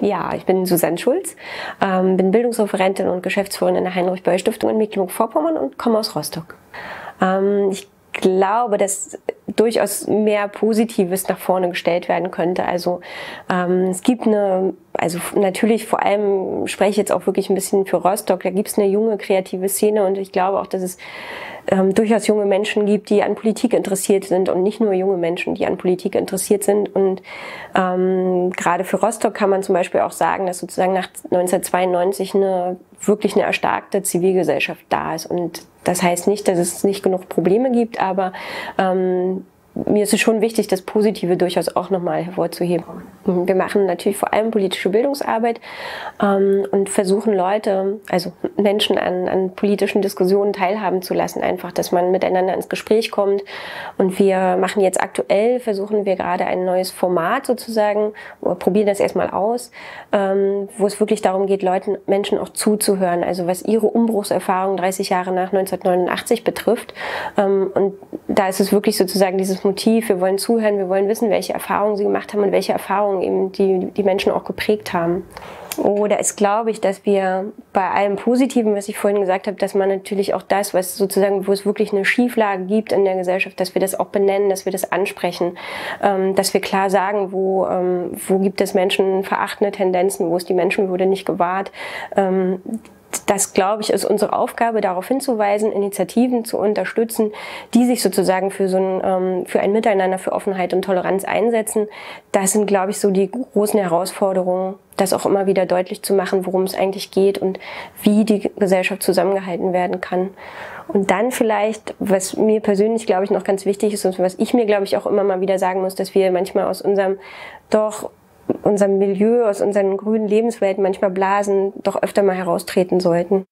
Ja, ich bin Susanne Schulz, ähm, bin Bildungsreferentin und Geschäftsführerin in der Heinrich-Böll-Stiftung in Mecklenburg-Vorpommern und komme aus Rostock. Ähm, ich glaube, dass durchaus mehr Positives nach vorne gestellt werden könnte. Also ähm, es gibt eine, also natürlich vor allem spreche ich jetzt auch wirklich ein bisschen für Rostock, da gibt es eine junge kreative Szene und ich glaube auch, dass es ähm, durchaus junge Menschen gibt, die an Politik interessiert sind und nicht nur junge Menschen, die an Politik interessiert sind. Und ähm, gerade für Rostock kann man zum Beispiel auch sagen, dass sozusagen nach 1992 eine wirklich eine erstarkte Zivilgesellschaft da ist. Und das heißt nicht, dass es nicht genug Probleme gibt, aber ähm, mir ist es schon wichtig, das Positive durchaus auch nochmal hervorzuheben. Wir machen natürlich vor allem politische Bildungsarbeit ähm, und versuchen Leute, also Menschen an, an politischen Diskussionen teilhaben zu lassen, einfach, dass man miteinander ins Gespräch kommt. Und wir machen jetzt aktuell, versuchen wir gerade ein neues Format sozusagen, probieren das erstmal aus, ähm, wo es wirklich darum geht, Leuten, Menschen auch zuzuhören, also was ihre Umbruchserfahrung 30 Jahre nach 1989 betrifft. Ähm, und da ist es wirklich sozusagen dieses Motiv, wir wollen zuhören, wir wollen wissen, welche Erfahrungen sie gemacht haben und welche Erfahrungen eben die, die Menschen auch geprägt haben. Oder ist, glaube ich, dass wir bei allem Positiven, was ich vorhin gesagt habe, dass man natürlich auch das, was sozusagen, wo es wirklich eine Schieflage gibt in der Gesellschaft, dass wir das auch benennen, dass wir das ansprechen, ähm, dass wir klar sagen, wo, ähm, wo gibt es Menschen verachtende Tendenzen, wo ist die Menschenwürde nicht gewahrt. Ähm, das, glaube ich, ist unsere Aufgabe, darauf hinzuweisen, Initiativen zu unterstützen, die sich sozusagen für so ein, für ein Miteinander, für Offenheit und Toleranz einsetzen. Das sind, glaube ich, so die großen Herausforderungen, das auch immer wieder deutlich zu machen, worum es eigentlich geht und wie die Gesellschaft zusammengehalten werden kann. Und dann vielleicht, was mir persönlich, glaube ich, noch ganz wichtig ist und was ich mir, glaube ich, auch immer mal wieder sagen muss, dass wir manchmal aus unserem doch unserem Milieu, aus unseren grünen Lebenswelten manchmal Blasen doch öfter mal heraustreten sollten.